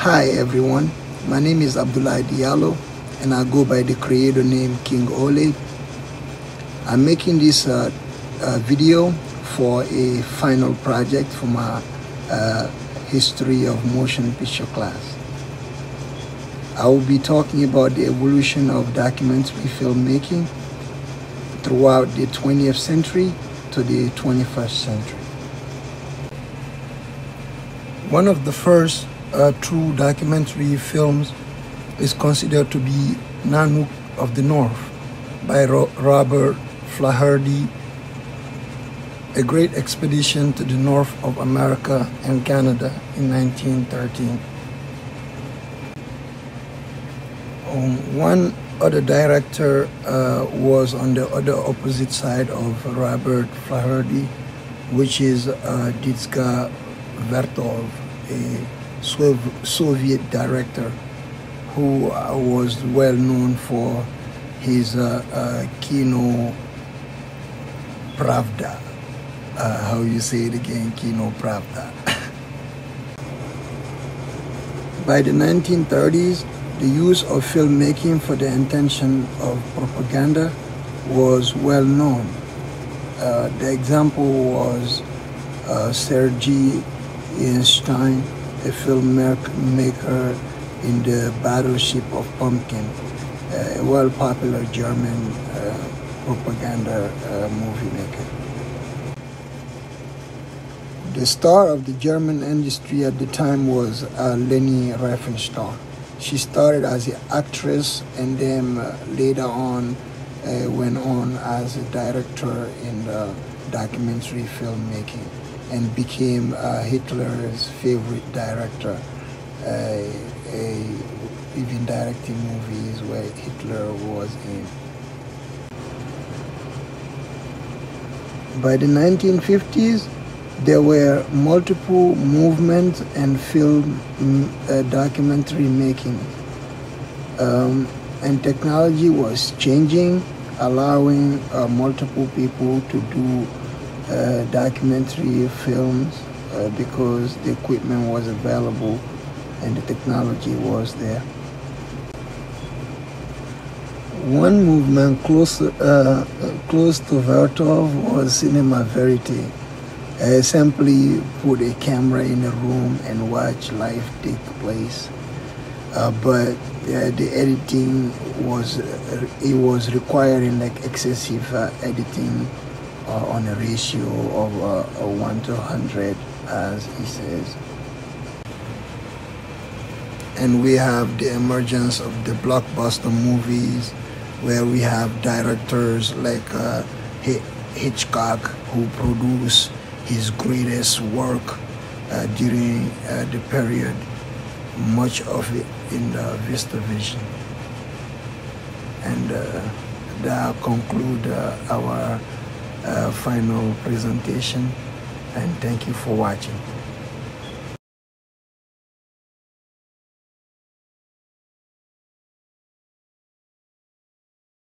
Hi everyone, my name is Abdullah Diallo and I go by the creator name King Ollaid. I'm making this uh, uh, video for a final project for my uh, history of motion picture class. I will be talking about the evolution of documentary filmmaking throughout the 20th century to the 21st century. One of the first uh, true documentary films is considered to be Nanook of the North by Ro Robert Flaherty, a great expedition to the north of America and Canada in 1913. Um, one other director uh, was on the other opposite side of Robert Flaherty, which is uh, Vertov, a Soviet director who uh, was well known for his uh, uh, Kino Pravda. How you say it again, Kino Pravda. By the 1930s, the use of filmmaking for the intention of propaganda was well known. Uh, the example was uh, Sergei Eisenstein, a filmmaker maker in the Battleship of Potemkin, a well popular German uh, propaganda uh, movie maker. The star of the German industry at the time was uh, Leni Riefenstahl. She started as an actress and then uh, later on uh, went on as a director in the documentary filmmaking and became uh, Hitler's favorite director, even directing movies where Hitler was in. By the 1950s, there were multiple movements and film mm, uh, documentary making. Um, and technology was changing, allowing uh, multiple people to do uh, documentary films uh, because the equipment was available and the technology was there. One movement close, uh, close to Vertov was Cinema Verite. Uh, simply put a camera in a room and watch life take place. Uh, but uh, the editing was uh, it was requiring like excessive uh, editing uh, on a ratio of uh, 1 to 100 as he says and we have the emergence of the blockbuster movies where we have directors like uh, Hitchcock who produce his greatest work uh, during uh, the period, much of it in the Vista Vision. And uh, that conclude uh, our Uh, final presentation and thank you for watching.